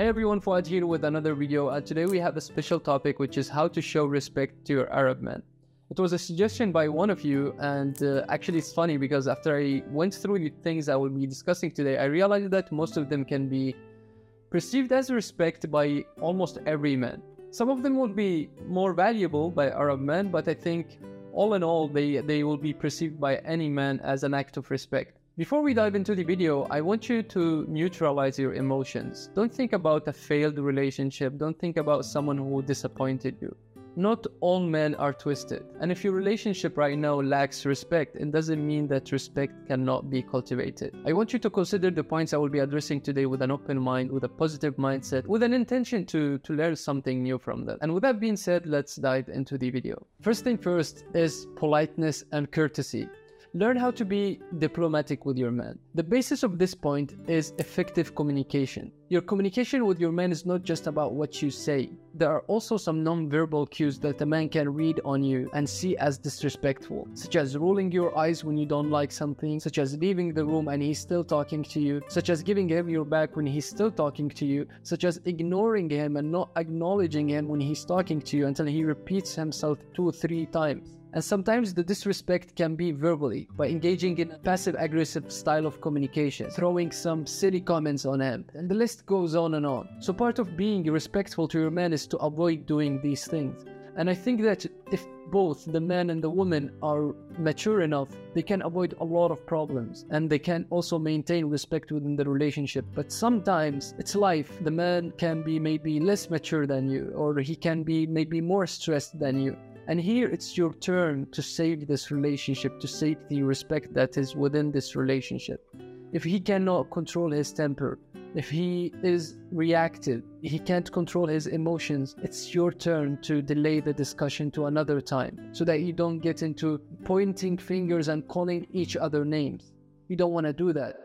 Hey everyone, Fuad here with another video and today we have a special topic which is how to show respect to your Arab man. It was a suggestion by one of you and uh, actually it's funny because after I went through the things I will be discussing today, I realized that most of them can be perceived as respect by almost every man. Some of them will be more valuable by Arab men, but I think all in all they, they will be perceived by any man as an act of respect. Before we dive into the video, I want you to neutralize your emotions. Don't think about a failed relationship. Don't think about someone who disappointed you. Not all men are twisted. And if your relationship right now lacks respect, it doesn't mean that respect cannot be cultivated. I want you to consider the points I will be addressing today with an open mind, with a positive mindset, with an intention to, to learn something new from them. And with that being said, let's dive into the video. First thing first is politeness and courtesy. Learn how to be diplomatic with your man. The basis of this point is effective communication. Your communication with your man is not just about what you say. There are also some non-verbal cues that a man can read on you and see as disrespectful, such as rolling your eyes when you don't like something, such as leaving the room and he's still talking to you, such as giving him your back when he's still talking to you, such as ignoring him and not acknowledging him when he's talking to you until he repeats himself two or three times. And sometimes the disrespect can be verbally by engaging in a passive aggressive style of communication, throwing some silly comments on him, and the list goes on and on. So, part of being respectful to your man is to avoid doing these things. And I think that if both the man and the woman are mature enough, they can avoid a lot of problems and they can also maintain respect within the relationship. But sometimes it's life. The man can be maybe less mature than you, or he can be maybe more stressed than you. And here it's your turn to save this relationship, to save the respect that is within this relationship. If he cannot control his temper, if he is reactive, he can't control his emotions, it's your turn to delay the discussion to another time so that you don't get into pointing fingers and calling each other names. You don't want to do that.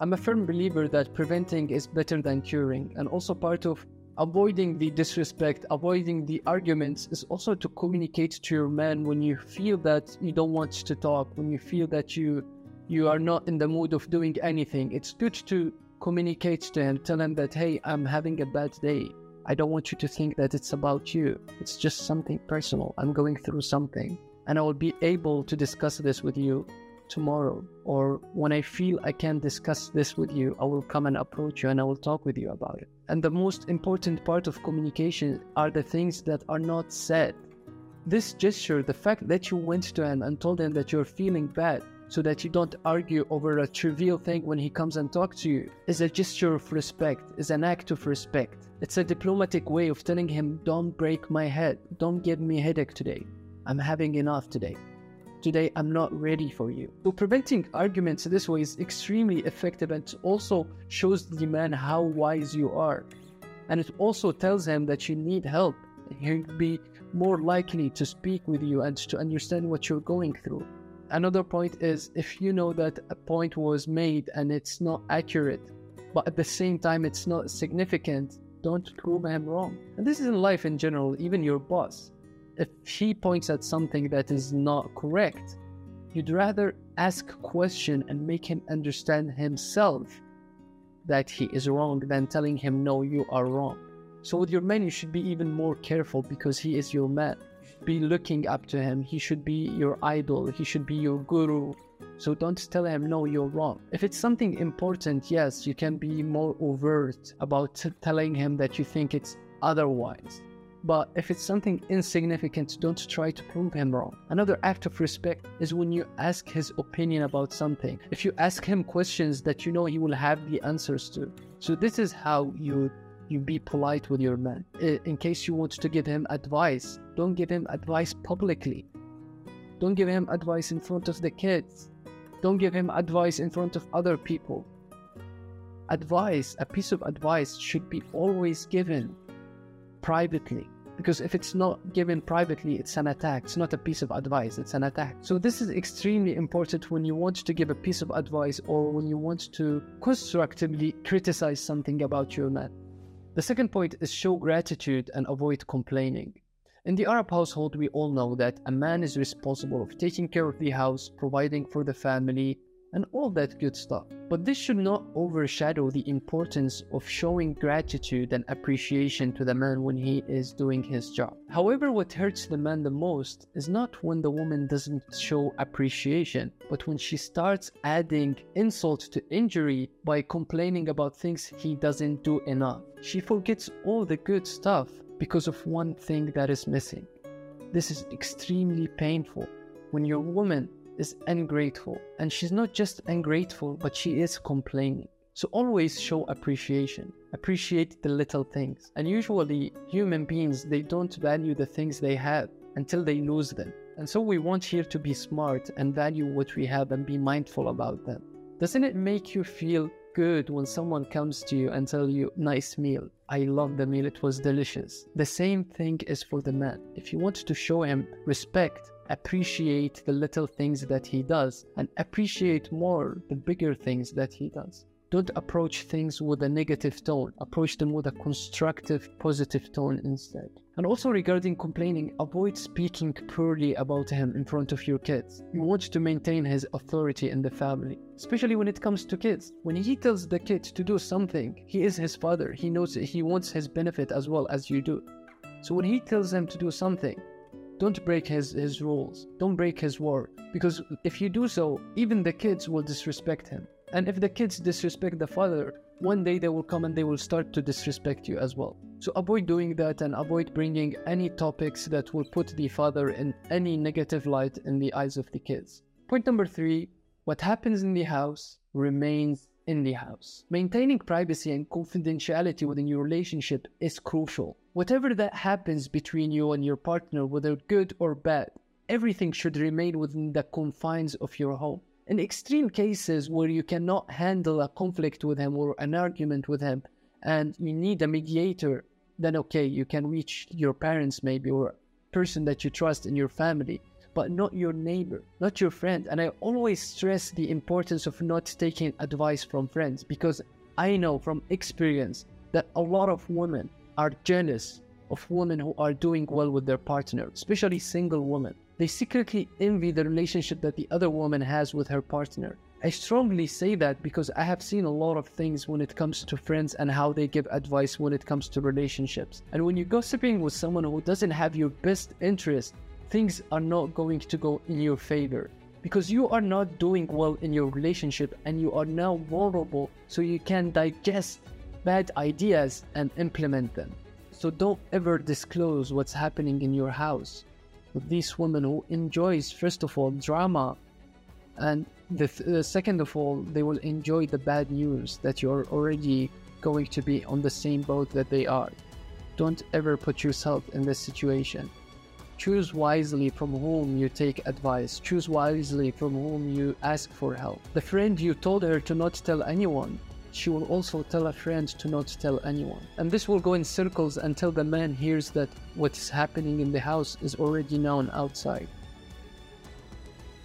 I'm a firm believer that preventing is better than curing, and also part of avoiding the disrespect, avoiding the arguments is also to communicate to your man when you feel that you don't want to talk, when you feel that you you are not in the mood of doing anything. It's good to communicate to him, tell him that hey, I'm having a bad day. I don't want you to think that it's about you. It's just something personal. I'm going through something. And I will be able to discuss this with you tomorrow. Or when I feel I can discuss this with you, I will come and approach you and I will talk with you about it. And the most important part of communication are the things that are not said. This gesture, the fact that you went to him and told him that you're feeling bad, so that you don't argue over a trivial thing when he comes and talks to you, is a gesture of respect, is an act of respect. It's a diplomatic way of telling him, don't break my head, don't give me headache today. I'm having enough today. Today, I'm not ready for you. So, preventing arguments this way is extremely effective and also shows the man how wise you are. And it also tells him that you need help. He'll be more likely to speak with you and to understand what you're going through. Another point is if you know that a point was made and it's not accurate, but at the same time it's not significant, don't prove him wrong. And this is in life in general, even your boss if he points at something that is not correct, you'd rather ask a question and make him understand himself that he is wrong than telling him, no, you are wrong. So with your man, you should be even more careful because he is your man. Be looking up to him. He should be your idol. He should be your guru. So don't tell him, no, you're wrong. If it's something important, yes, you can be more overt about telling him that you think it's otherwise. But if it's something insignificant, don't try to prove him wrong. Another act of respect is when you ask his opinion about something. If you ask him questions that you know he will have the answers to. So this is how you you be polite with your man. In case you want to give him advice, don't give him advice publicly. Don't give him advice in front of the kids. Don't give him advice in front of other people. Advice, a piece of advice should be always given privately because if it's not given privately, it's an attack. It's not a piece of advice, it's an attack. So, this is extremely important when you want to give a piece of advice or when you want to constructively criticize something about your man. The second point is show gratitude and avoid complaining. In the Arab household, we all know that a man is responsible of taking care of the house, providing for the family, and all that good stuff. But this should not overshadow the importance of showing gratitude and appreciation to the man when he is doing his job. However, what hurts the man the most is not when the woman doesn't show appreciation, but when she starts adding insult to injury by complaining about things he doesn't do enough. She forgets all the good stuff because of one thing that is missing. This is extremely painful when your woman is ungrateful. And she's not just ungrateful, but she is complaining. So always show appreciation. Appreciate the little things. And usually, human beings, they don't value the things they have until they lose them. And so we want here to be smart and value what we have and be mindful about them. Doesn't it make you feel good when someone comes to you and tell you, nice meal. I love the meal, it was delicious. The same thing is for the man. If you want to show him respect, appreciate the little things that he does and appreciate more the bigger things that he does. Don't approach things with a negative tone. Approach them with a constructive, positive tone instead. And also regarding complaining, avoid speaking poorly about him in front of your kids. You want to maintain his authority in the family, especially when it comes to kids. When he tells the kid to do something, he is his father. He knows he wants his benefit as well as you do. So when he tells them to do something, don't break his, his rules. Don't break his word. Because if you do so, even the kids will disrespect him. And if the kids disrespect the father, one day they will come and they will start to disrespect you as well. So avoid doing that and avoid bringing any topics that will put the father in any negative light in the eyes of the kids. Point number three what happens in the house remains in the house. Maintaining privacy and confidentiality within your relationship is crucial. Whatever that happens between you and your partner, whether good or bad, everything should remain within the confines of your home. In extreme cases where you cannot handle a conflict with him or an argument with him and you need a mediator, then okay, you can reach your parents maybe or person that you trust in your family but not your neighbor, not your friend. And I always stress the importance of not taking advice from friends because I know from experience that a lot of women are jealous of women who are doing well with their partner, especially single women. They secretly envy the relationship that the other woman has with her partner. I strongly say that because I have seen a lot of things when it comes to friends and how they give advice when it comes to relationships. And when you're gossiping with someone who doesn't have your best interest, things are not going to go in your favor because you are not doing well in your relationship and you are now vulnerable so you can digest bad ideas and implement them. So don't ever disclose what's happening in your house with these women who enjoys first of all drama and the, th- the second of all they will enjoy the bad news that you're already going to be on the same boat that they are. Don't ever put yourself in this situation. Choose wisely from whom you take advice. Choose wisely from whom you ask for help. The friend you told her to not tell anyone, she will also tell a friend to not tell anyone. And this will go in circles until the man hears that what is happening in the house is already known outside.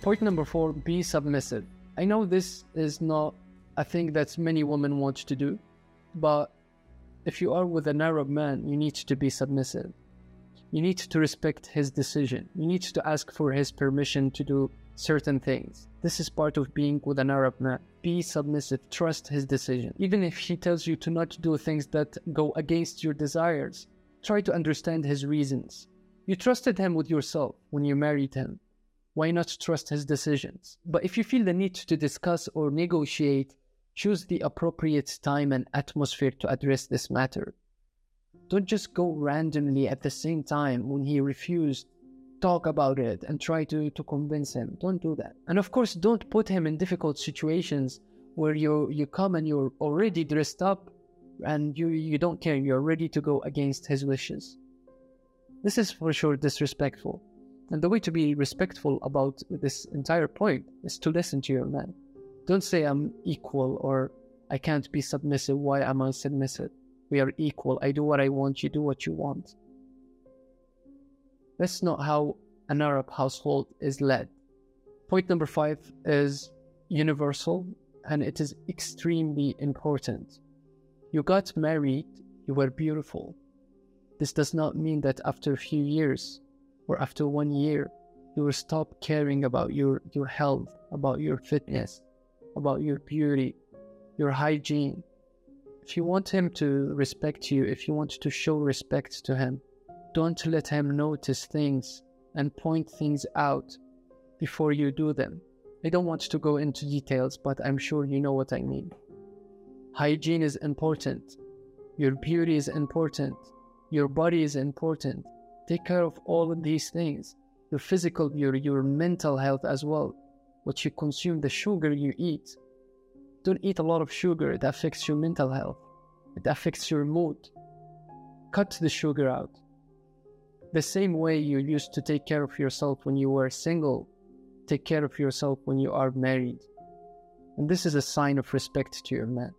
Point number four be submissive. I know this is not a thing that many women want to do, but if you are with an Arab man, you need to be submissive. You need to respect his decision. You need to ask for his permission to do certain things. This is part of being with an Arab man. Be submissive, trust his decision. Even if he tells you to not do things that go against your desires, try to understand his reasons. You trusted him with yourself when you married him. Why not trust his decisions? But if you feel the need to discuss or negotiate, choose the appropriate time and atmosphere to address this matter. Don't just go randomly at the same time when he refused. Talk about it and try to, to convince him. Don't do that. And of course, don't put him in difficult situations where you you come and you're already dressed up and you, you don't care. You're ready to go against his wishes. This is for sure disrespectful. And the way to be respectful about this entire point is to listen to your man. Don't say I'm equal or I can't be submissive. Why am I submissive? We are equal. I do what I want, you do what you want. That's not how an Arab household is led. Point number five is universal and it is extremely important. You got married, you were beautiful. This does not mean that after a few years or after one year, you will stop caring about your, your health, about your fitness. about your beauty, your hygiene. If you want him to respect you, if you want to show respect to him, don't let him notice things and point things out before you do them. I don't want to go into details, but I'm sure you know what I mean. Hygiene is important. Your beauty is important. Your body is important. Take care of all of these things your physical beauty, your mental health as well. What you consume, the sugar you eat. Don't eat a lot of sugar, it affects your mental health, it affects your mood. Cut the sugar out. The same way you used to take care of yourself when you were single, take care of yourself when you are married. And this is a sign of respect to your man.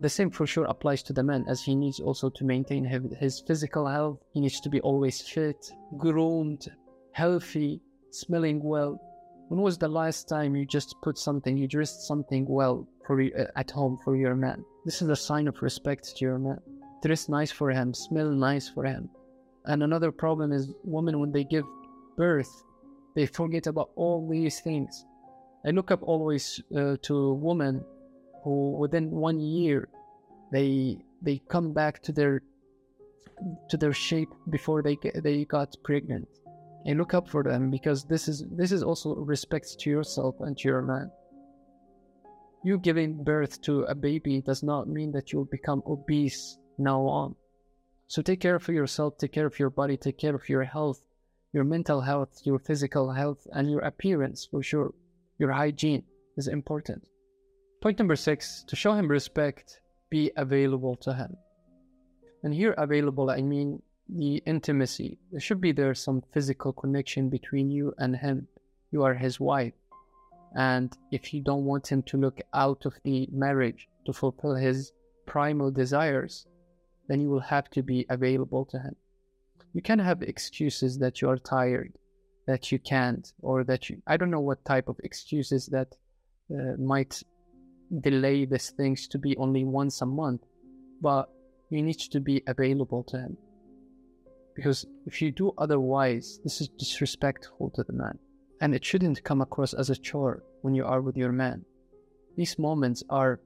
The same for sure applies to the man, as he needs also to maintain his physical health. He needs to be always fit, groomed, healthy, smelling well. When was the last time you just put something, you dressed something well for uh, at home for your man? This is a sign of respect to your man. Dress nice for him, smell nice for him. And another problem is women when they give birth, they forget about all these things. I look up always uh, to women who within one year they they come back to their to their shape before they they got pregnant and look up for them because this is this is also respect to yourself and to your man. You giving birth to a baby does not mean that you'll become obese now on. So take care of yourself, take care of your body, take care of your health, your mental health, your physical health, and your appearance for sure. Your hygiene is important. Point number six to show him respect, be available to him. And here, available, I mean the intimacy. There should be there some physical connection between you and him. You are his wife. And if you don't want him to look out of the marriage to fulfill his primal desires, then you will have to be available to him. You can have excuses that you are tired, that you can't, or that you, I don't know what type of excuses that uh, might delay these things to be only once a month, but you need to be available to him. Because if you do otherwise, this is disrespectful to the man. And it shouldn't come across as a chore when you are with your man. These moments are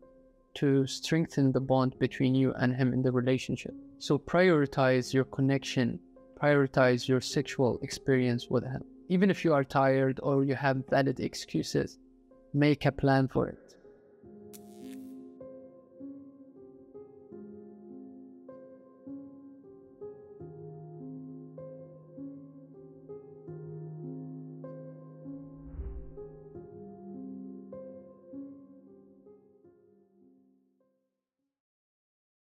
to strengthen the bond between you and him in the relationship. So prioritize your connection, prioritize your sexual experience with him. Even if you are tired or you have valid excuses, make a plan for it.